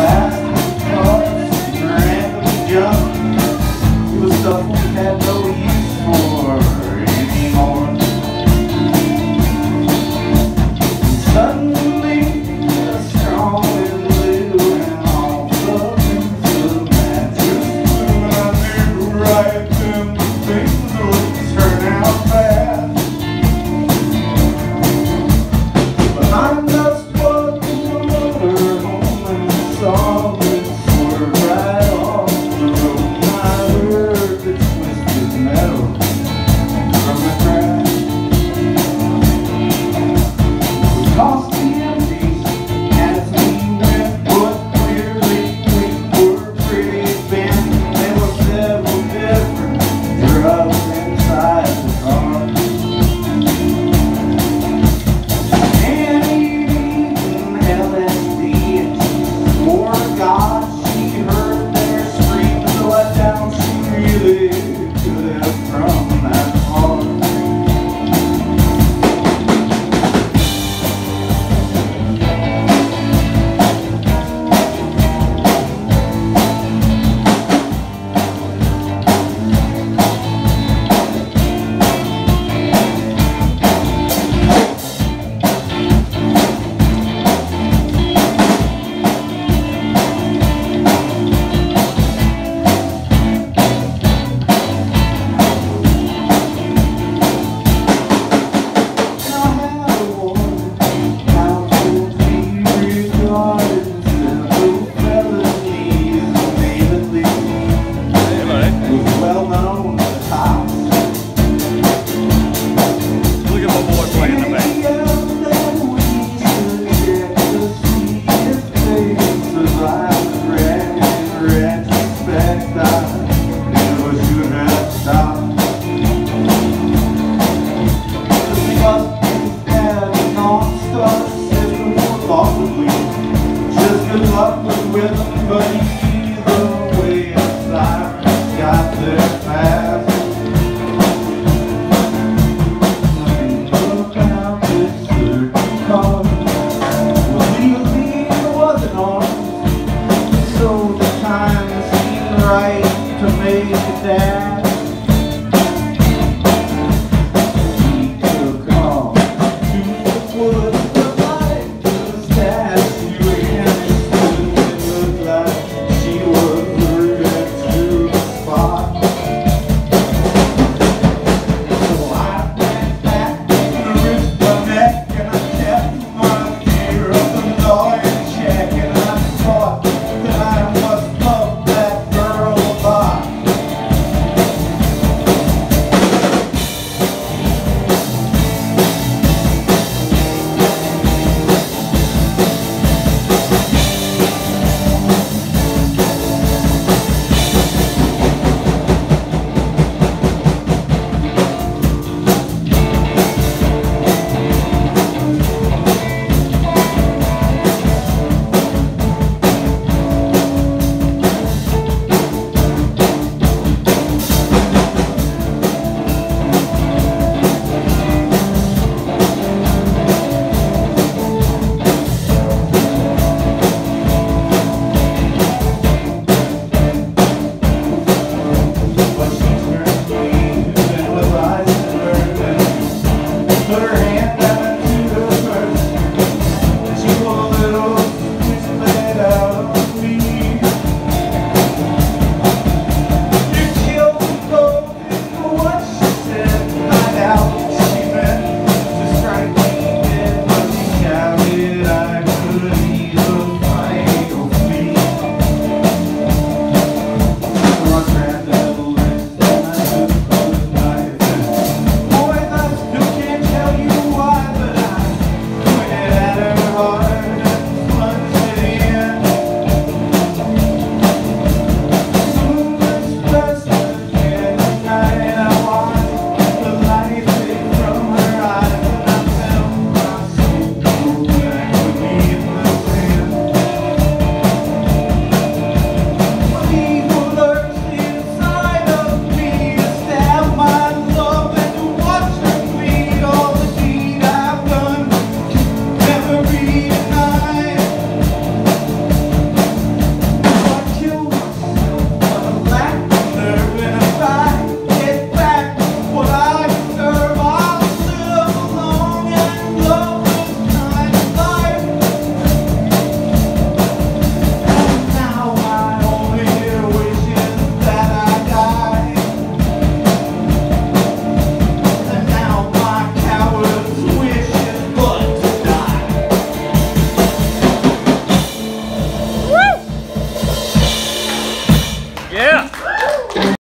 back.